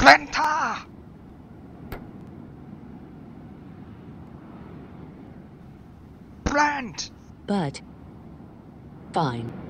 Planta! Plant! But. Fine.